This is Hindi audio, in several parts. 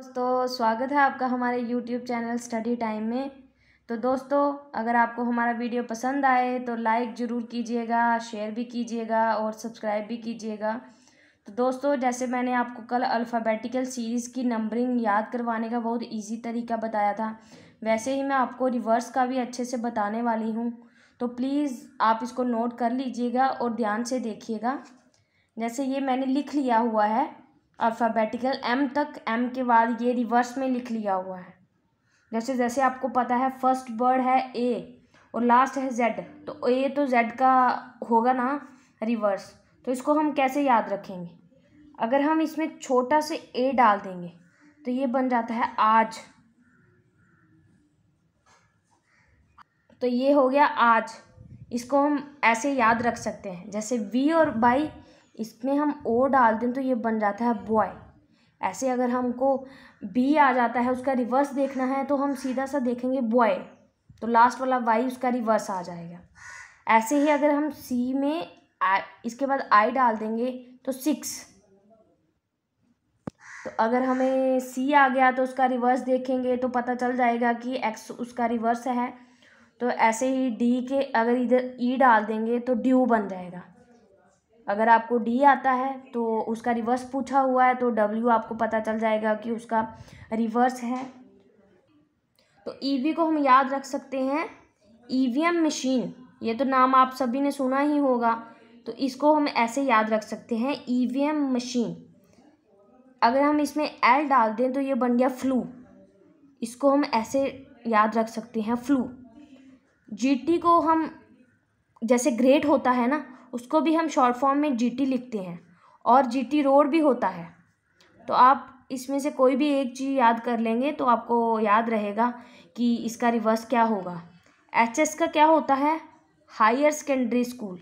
दोस्तों, स्वागत है आपका हमारे यूट्यूब चैनल स्टडी टाइम में। तो दोस्तों, अगर आपको हमारा वीडियो पसंद आए तो लाइक ज़रूर कीजिएगा शेयर भी कीजिएगा और सब्सक्राइब भी कीजिएगा। तो दोस्तों, जैसे मैंने आपको कल अल्फ़ाबेटिकल सीरीज़ की नंबरिंग याद करवाने का बहुत इजी तरीका बताया था, वैसे ही मैं आपको रिवर्स का भी अच्छे से बताने वाली हूँ। तो प्लीज़ आप इसको नोट कर लीजिएगा और ध्यान से देखिएगा। जैसे ये मैंने लिख लिया हुआ है अल्फ़ाबेटिकल एम तक एम के बाद ये रिवर्स में लिख लिया हुआ है। जैसे जैसे आपको पता है फ़र्स्ट वर्ड है ए और लास्ट है जेड तो ए तो जेड का होगा ना रिवर्स तो इसको हम कैसे याद रखेंगे? अगर हम इसमें छोटा से ए डाल देंगे तो ये बन जाता है आज। तो ये हो गया आज। इसको हम ऐसे याद रख सकते हैं, जैसे वी और बाई इसमें हम ओ डाल दें तो ये बन जाता है बॉय ऐसे अगर हमको बी आ जाता है उसका रिवर्स देखना है तो हम सीधा सा देखेंगे बॉय तो लास्ट वाला वाई उसका रिवर्स आ जाएगा. ऐसे ही अगर हम सी में आ, इसके बाद आई डाल देंगे तो सिक्स तो अगर हमें सी आ गया तो उसका रिवर्स देखेंगे तो पता चल जाएगा कि एक्स उसका रिवर्स है. तो ऐसे ही डी के अगर इधर ई e डाल देंगे तो ड्यू बन जाएगा. अगर आपको डी आता है तो उसका रिवर्स पूछा हुआ है तो डब्ल्यू आपको पता चल जाएगा कि उसका रिवर्स है। तो ईवी को हम याद रख सकते हैं। ईवीएम मशीन ये तो नाम आप सभी ने सुना ही होगा। तो इसको हम ऐसे याद रख सकते हैं ईवीएम मशीन अगर हम इसमें एल डाल दें तो ये बन गया फ्लू इसको हम ऐसे याद रख सकते हैं फ्लू जीटी को हम, जैसे ग्रेट होता है ना उसको भी हम शॉर्ट फॉर्म में जीटी लिखते हैं। और जीटी रोड भी होता है। तो आप इसमें से कोई भी एक चीज़ याद कर लेंगे तो आपको याद रहेगा कि इसका रिवर्स क्या होगा। एच एस का क्या होता है? हायर सेकेंडरी स्कूल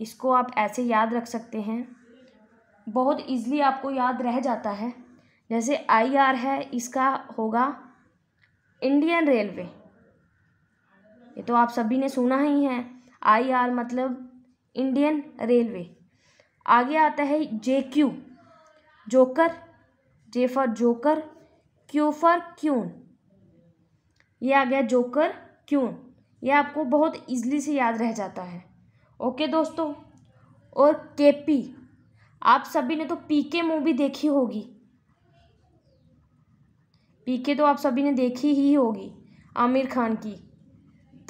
इसको आप ऐसे याद रख सकते हैं। बहुत इजली आपको याद रह जाता है। जैसे आई आर है, इसका होगा इंडियन रेलवे ये तो आप सभी ने सुना ही है। आई आर मतलब इंडियन रेलवे। आगे आता है J Q joker. J for joker. Q for queen. ये आ गया जोकर क्यून। ये आपको बहुत इजली से याद रह जाता है। ओके दोस्तों। और केपी। आप सभी ने तो पीके मूवी देखी होगी। पीके तो आप सभी ने देखी ही होगी। आमिर खान की।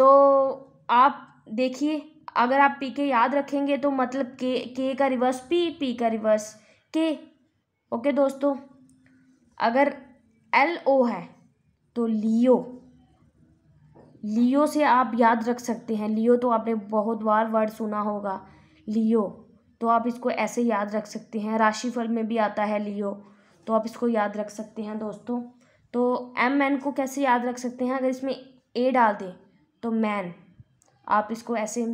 तो आप देखिए, अगर आप पी के याद रखेंगे तो मतलब के के का रिवर्स पी पी का रिवर्स के ओके दोस्तों, अगर एल ओ है तो लियो लियो से आप याद रख सकते हैं। लियो तो आपने बहुत बार वर्ड सुना होगा। लियो तो आप इसको ऐसे याद रख सकते हैं। राशिफल में भी आता है लियो तो आप इसको याद रख सकते हैं दोस्तों। तो एम एन को कैसे याद रख सकते हैं? अगर इसमें ए डाल दें तो मैन। आप इसको ऐसे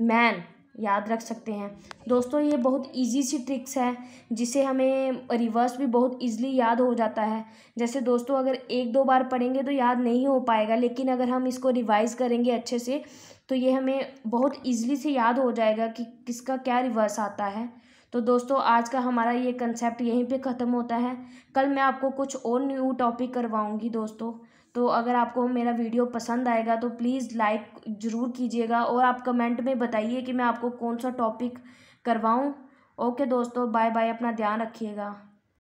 मैन याद रख सकते हैं। दोस्तों, ये बहुत इजी सी ट्रिक्स है, जिसे हमें रिवर्स भी बहुत इजीली याद हो जाता है। जैसे दोस्तों, अगर एक दो बार पढ़ेंगे तो याद नहीं हो पाएगा, लेकिन अगर हम इसको रिवाइज़ करेंगे अच्छे से तो ये हमें बहुत इजीली से याद हो जाएगा कि किसका क्या रिवर्स आता है। तो दोस्तों, आज का हमारा ये कंसेप्ट यहीं पे ख़त्म होता है। कल मैं आपको कुछ और न्यू टॉपिक करवाऊँगी दोस्तों। तो अगर आपको मेरा वीडियो पसंद आएगा तो प्लीज़ लाइक ज़रूर कीजिएगा और आप कमेंट में बताइए कि मैं आपको कौन सा टॉपिक करवाऊँ। ओके दोस्तों बाय बाय अपना ध्यान रखिएगा।